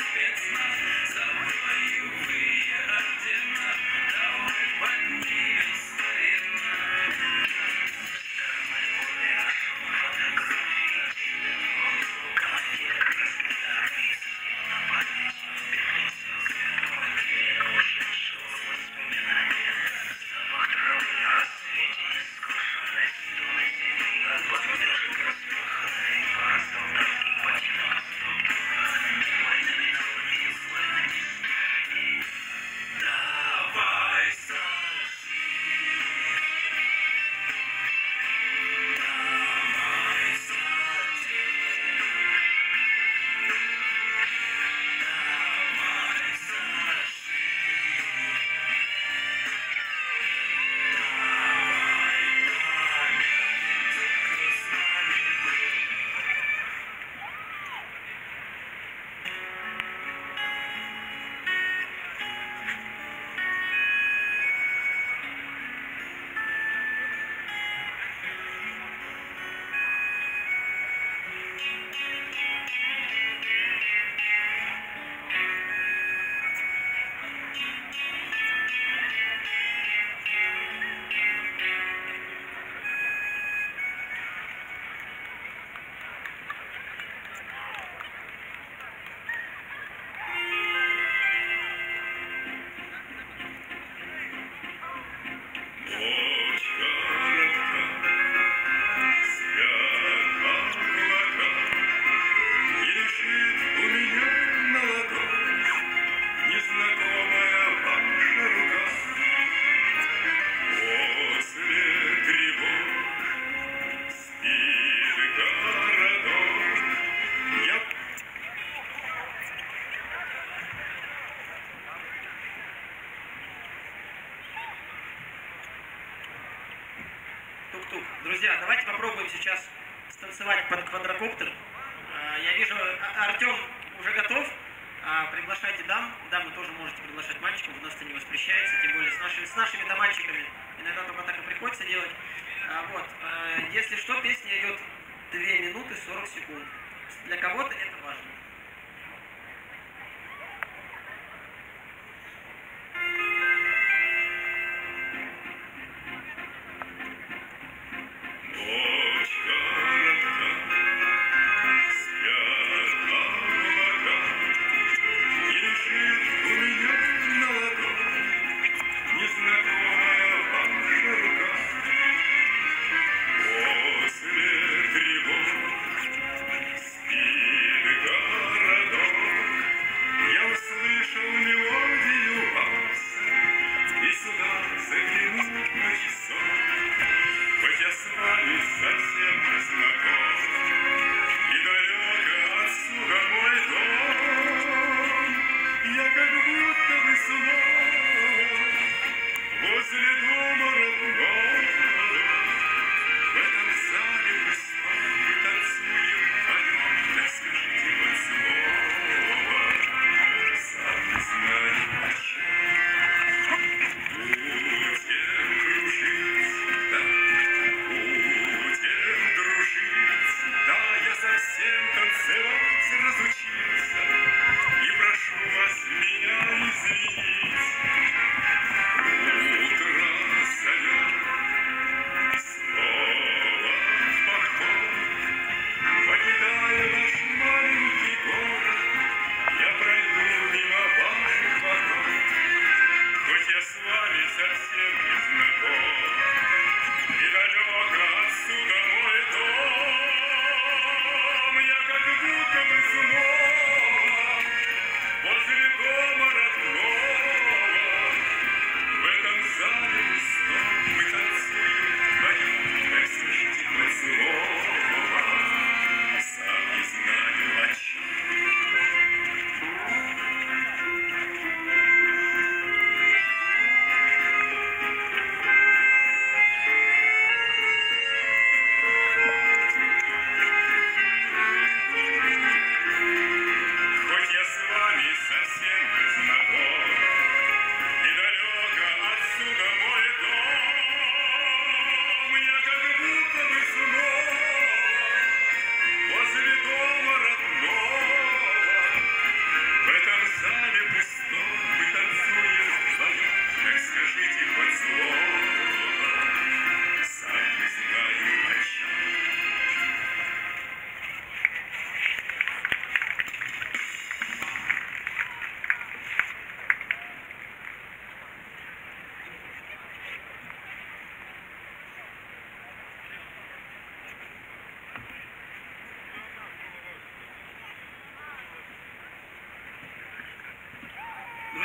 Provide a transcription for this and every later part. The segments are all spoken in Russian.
It's my тук-тук. Друзья, давайте попробуем сейчас станцевать под квадрокоптер. А, я вижу, а, Артем уже готов. А, приглашайте дам. Дамы тоже можете приглашать мальчиков. У нас это не воспрещается, тем более с нашими, с нашими-то мальчиками. Иногда только так и приходится делать. Вот. Если что, песня идет 2 минуты 40 секунд. Для кого-то это важно. Sudan.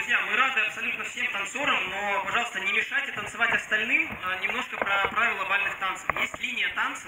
друзья, мы рады абсолютно всем танцорам, но, пожалуйста, не мешайте танцевать остальным. А немножко про правила бальных танцев. Есть линия танца,